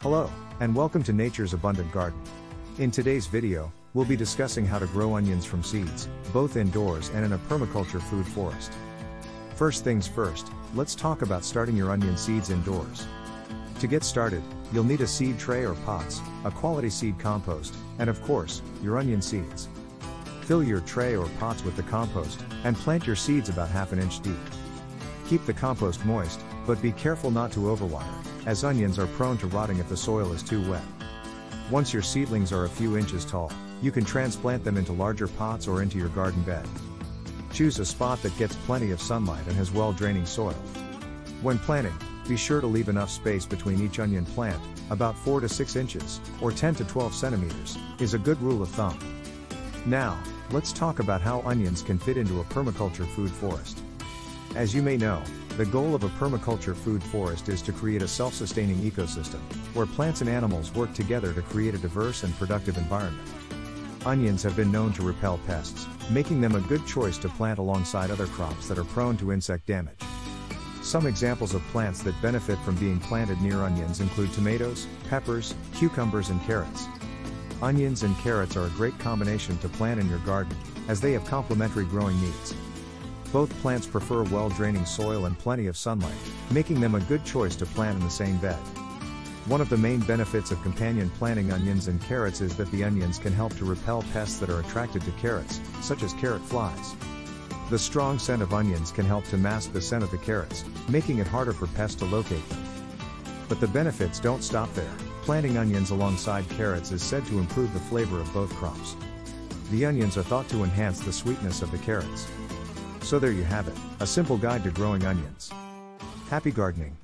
Hello, and welcome to Nature's Abundant Garden. In today's video, we'll be discussing how to grow onions from seeds, both indoors and in a permaculture food forest. First things first, let's talk about starting your onion seeds indoors. To get started, you'll need a seed tray or pots, a quality seed compost, and of course, your onion seeds. Fill your tray or pots with the compost, and plant your seeds about half an inch deep. Keep the compost moist, but be careful not to overwater, as onions are prone to rotting if the soil is too wet. Once your seedlings are a few inches tall, you can transplant them into larger pots or into your garden bed. Choose a spot that gets plenty of sunlight and has well draining soil. When planting, be sure to leave enough space between each onion plant, about 4 to 6 inches, or 10 to 12 centimeters, is a good rule of thumb. Now, let's talk about how onions can fit into a permaculture food forest. As you may know, the goal of a permaculture food forest is to create a self-sustaining ecosystem, where plants and animals work together to create a diverse and productive environment. Onions have been known to repel pests, making them a good choice to plant alongside other crops that are prone to insect damage. Some examples of plants that benefit from being planted near onions include tomatoes, peppers, cucumbers and carrots. Onions and carrots are a great combination to plant in your garden, as they have complementary growing needs. Both plants prefer well-draining soil and plenty of sunlight, making them a good choice to plant in the same bed. One of the main benefits of companion planting onions and carrots is that the onions can help to repel pests that are attracted to carrots, such as carrot flies. The strong scent of onions can help to mask the scent of the carrots, making it harder for pests to locate them. But the benefits don't stop there. Planting onions alongside carrots is said to improve the flavor of both crops. The onions are thought to enhance the sweetness of the carrots. So there you have it, a simple guide to growing onions. Happy gardening!